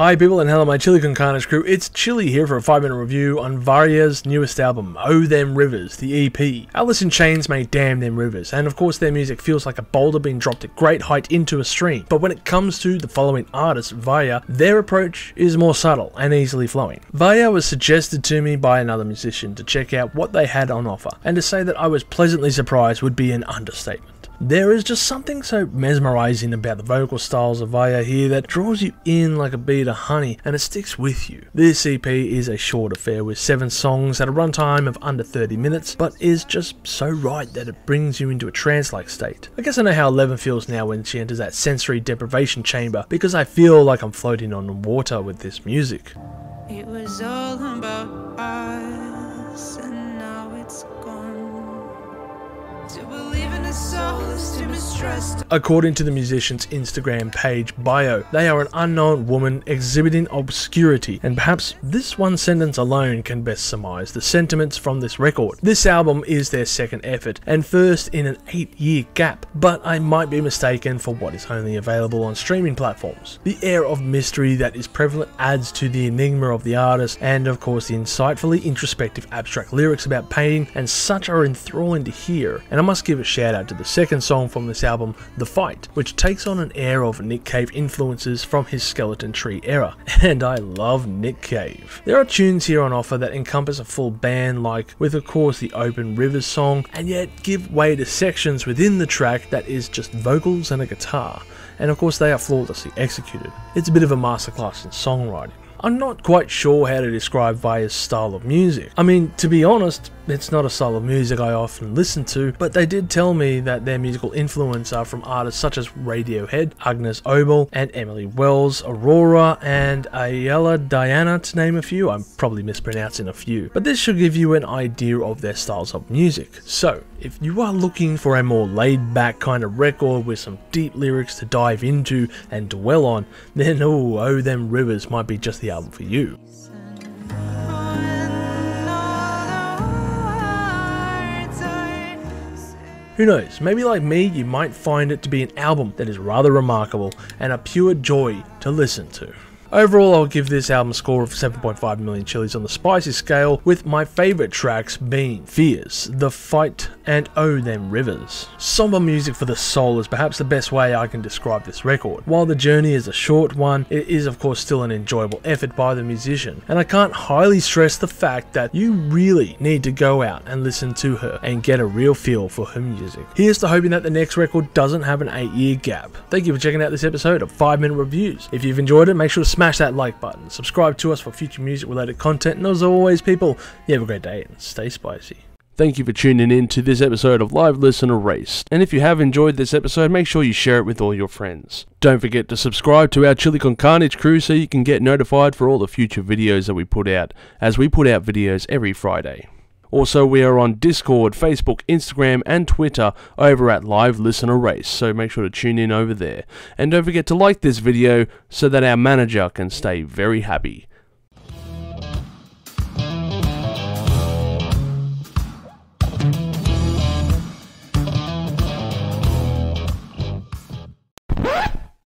Hi people and hello my Chili Con Carnage crew, it's Chili here for a 5 minute review on Varya's newest album, Oh Them Rivers, the EP. Alice in Chains made Damn Them Rivers, and of course their music feels like a boulder being dropped at great height into a stream, but when it comes to the following artist, Varya, their approach is more subtle and easily flowing. Varya was suggested to me by another musician to check out what they had on offer, and to say that I was pleasantly surprised would be an understatement. There is just something so mesmerizing about the vocal styles of Varya here that draws you in like a bee to honey and it sticks with you. This EP is a short affair with 7 songs at a runtime of under 30 minutes, but is just so right that it brings you into a trance-like state. I guess I know how Eleven feels now when she enters that sensory deprivation chamber because I feel like I'm floating on water with this music. It was all about us, and now it's gone. To believe in a. According to the musician's Instagram page bio, they are an unknown woman exhibiting obscurity, and perhaps this one sentence alone can best surmise the sentiments from this record. This album is their second effort, and first in an 8 year gap, but I might be mistaken for what is only available on streaming platforms. The air of mystery that is prevalent adds to the enigma of the artist, and of course the insightfully introspective abstract lyrics about pain and such are enthralling to hear. And I must give a shout out to the second song from this album, The Fight, which takes on an air of Nick Cave influences from his Skeleton Tree era. And I love Nick Cave. There are tunes here on offer that encompass a full band, like with of course the Open Rivers song, and yet give way to sections within the track that is just vocals and a guitar. And of course they are flawlessly executed. It's a bit of a masterclass in songwriting. I'm not quite sure how to describe Varya's style of music. I mean, to be honest, it's not a style of music I often listen to, but they did tell me that their musical influence are from artists such as Radiohead, Agnes Obel, and Emily Wells, Aurora, and Ayala Diana, to name a few. I'm probably mispronouncing a few, but this should give you an idea of their styles of music. So, if you are looking for a more laid back kind of record with some deep lyrics to dive into and dwell on, then oh, Oh Them Rivers might be just the album for you. Who knows, maybe like me, you might find it to be an album that is rather remarkable and a pure joy to listen to. Overall, I'll give this album a score of 7.5 million chilies on the spicy scale, with my favourite tracks being Fears, The Fight, and Oh Them Rivers. Somber music for the soul is perhaps the best way I can describe this record. While the journey is a short one, it is of course still an enjoyable effort by the musician, and I can't highly stress the fact that you really need to go out and listen to her and get a real feel for her music. Here's to hoping that the next record doesn't have an 8 year gap. Thank you for checking out this episode of 5 Minute Reviews. If you've enjoyed it, make sure to smash that like button, subscribe to us for future music related content, and as always, people, you have a great day and stay spicy. Thank you for tuning in to this episode of Live Listen Erased. And if you have enjoyed this episode, make sure you share it with all your friends. Don't forget to subscribe to our Chili Con Carnage crew so you can get notified for all the future videos that we put out, as we put out videos every Friday. Also, we are on Discord, Facebook, Instagram, and Twitter over at Live Listen Erased, so make sure to tune in over there. And don't forget to like this video so that our manager can stay very happy.